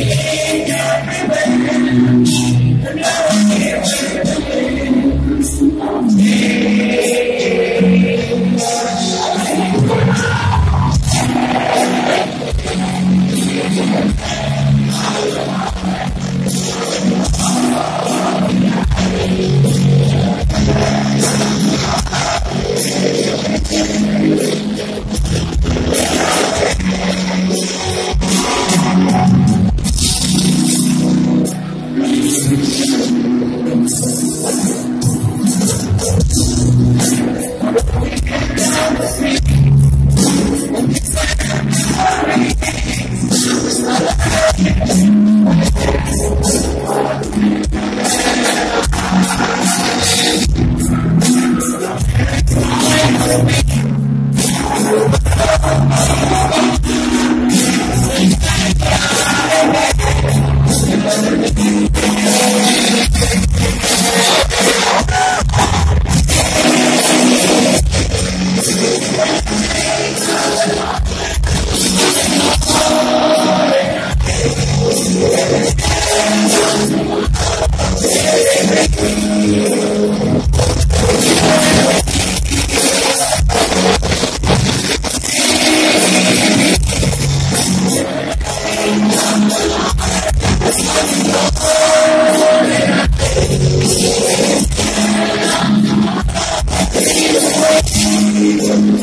Yeah.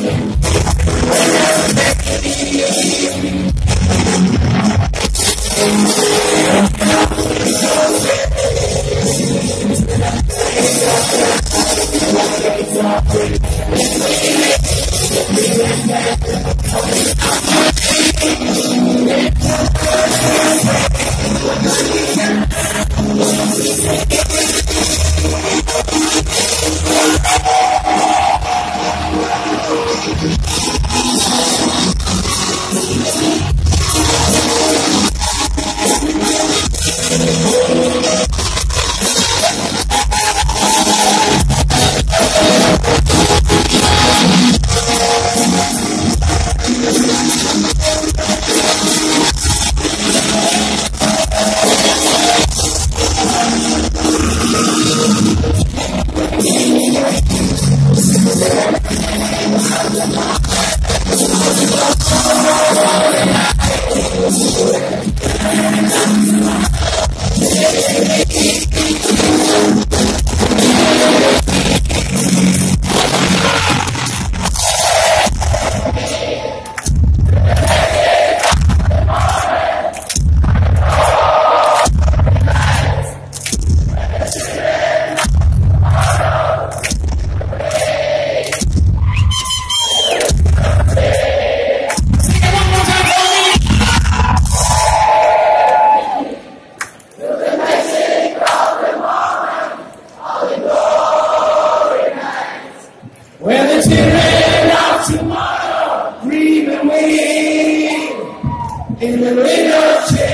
Thank win. In the winner,